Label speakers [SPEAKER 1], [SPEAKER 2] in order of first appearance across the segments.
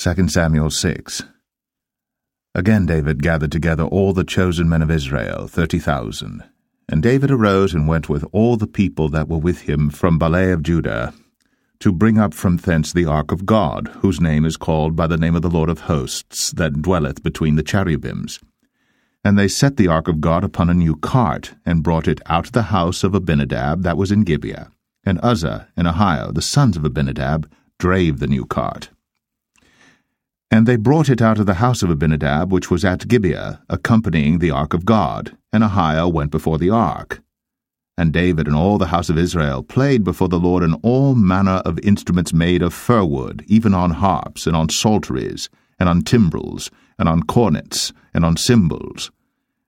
[SPEAKER 1] 2 Samuel 6 Again David gathered together all the chosen men of Israel, thirty thousand. And David arose and went with all the people that were with him from Baale of Judah, to bring up from thence the ark of God, whose name is called by the name of the Lord of hosts, that dwelleth between the cherubims. And they set the ark of God upon a new cart, and brought it out of the house of Abinadab that was in Gibeah. And Uzzah and Ahio, the sons of Abinadab, drave the new cart. And they brought it out of the house of Abinadab, which was at Gibeah, accompanying the ark of God, and Ahio went before the ark. And David and all the house of Israel played before the Lord in all manner of instruments made of fir wood, even on harps, and on psalteries, and on timbrels, and on cornets, and on cymbals.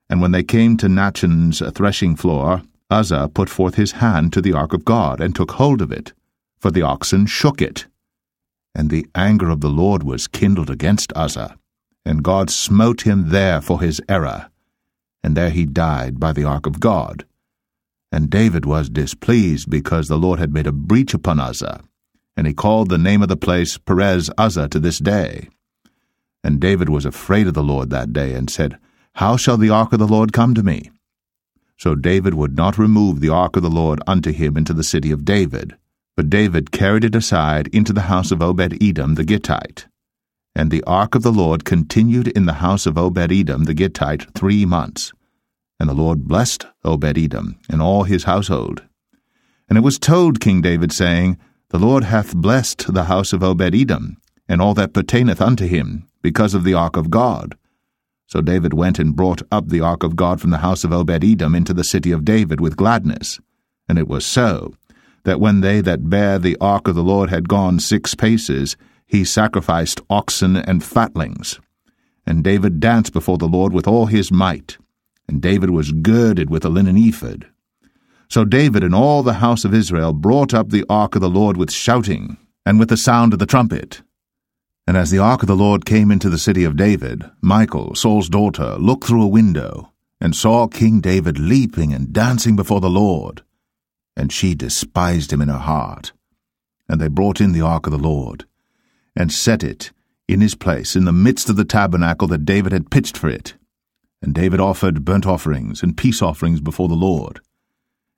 [SPEAKER 1] And when they came to Nachon's threshing floor, Uzzah put forth his hand to the ark of God, and took hold of it, for the oxen shook it. And the anger of the Lord was kindled against Uzzah, and God smote him there for his error. And there he died by the ark of God. And David was displeased because the Lord had made a breach upon Uzzah, and he called the name of the place Perez Uzzah to this day. And David was afraid of the Lord that day, and said, How shall the ark of the Lord come to me? So David would not remove the ark of the Lord unto him into the city of David, but David carried it aside into the house of Obed Edom the Gittite. And the ark of the Lord continued in the house of Obed Edom the Gittite three months. And the Lord blessed Obed Edom and all his household. And it was told King David, saying, The Lord hath blessed the house of Obed Edom, and all that pertaineth unto him, because of the ark of God. So David went and brought up the ark of God from the house of Obed Edom into the city of David with gladness. And it was so, that when they that bare the ark of the Lord had gone six paces, he sacrificed oxen and fatlings. And David danced before the Lord with all his might, and David was girded with a linen ephod. So David and all the house of Israel brought up the ark of the Lord with shouting, and with the sound of the trumpet. And as the ark of the Lord came into the city of David, Michal, Saul's daughter, looked through a window, and saw King David leaping and dancing before the Lord and she despised him in her heart. And they brought in the ark of the Lord, and set it in his place in the midst of the tabernacle that David had pitched for it. And David offered burnt offerings and peace offerings before the Lord.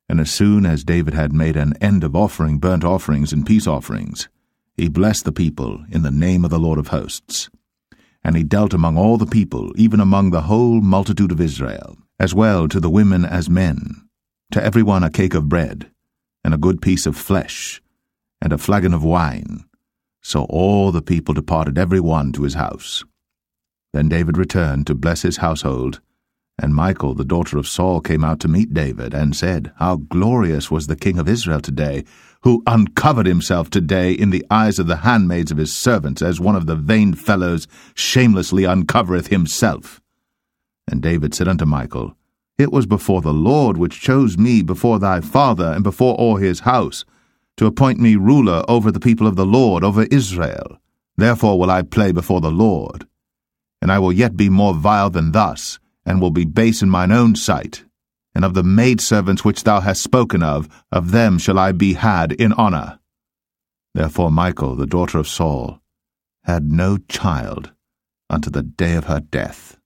[SPEAKER 1] And as soon as David had made an end of offering burnt offerings and peace offerings, he blessed the people in the name of the Lord of hosts. And he dealt among all the people, even among the whole multitude of Israel, as well to the women as men, to every one a cake of bread, and a good piece of flesh, and a flagon of wine. So all the people departed every one to his house. Then David returned to bless his household, and Michal, the daughter of Saul, came out to meet David, and said, How glorious was the king of Israel today, who uncovered himself today in the eyes of the handmaids of his servants, as one of the vain fellows shamelessly uncovereth himself. And David said unto Michal, it was before the Lord which chose me before thy father and before all his house, to appoint me ruler over the people of the Lord, over Israel. Therefore will I play before the Lord. And I will yet be more vile than thus, and will be base in mine own sight. And of the maidservants which thou hast spoken of, of them shall I be had in honour. Therefore Michal, the daughter of Saul, had no child unto the day of her death.